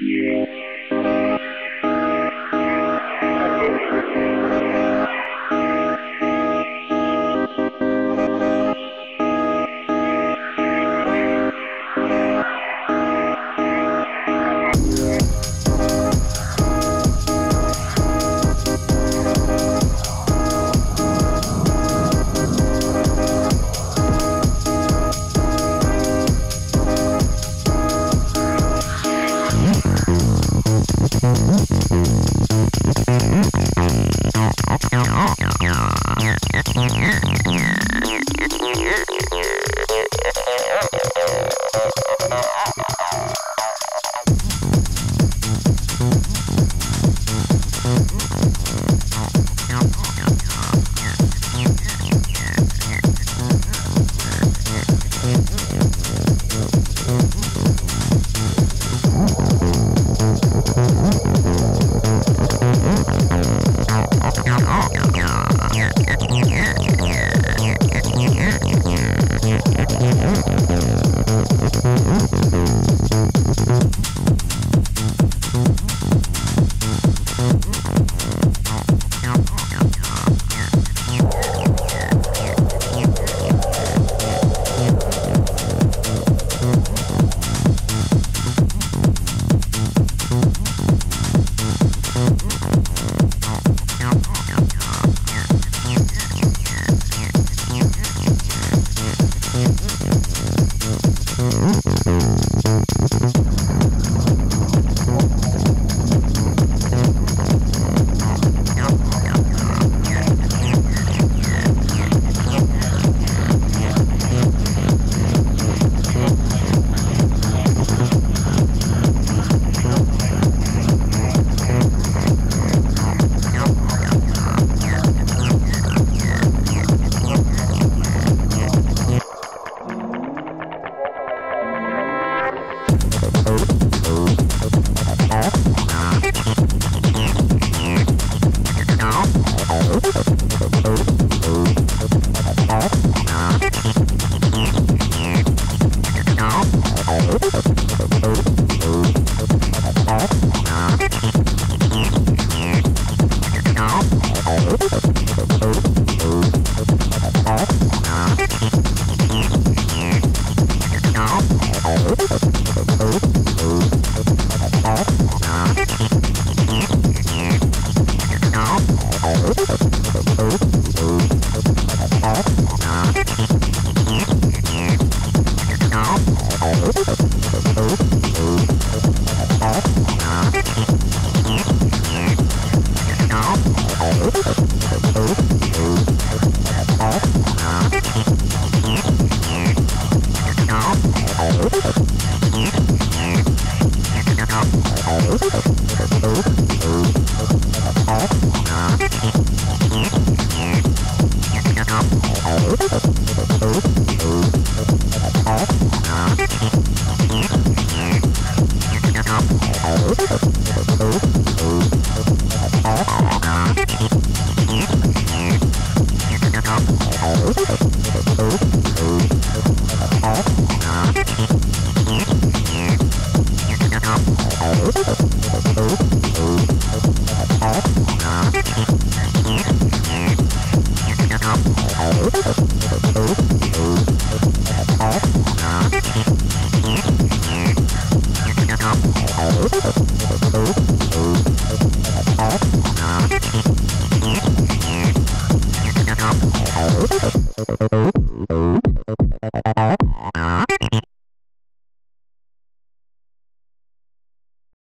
Yeah. Yeah. Oh. Oh. Oh.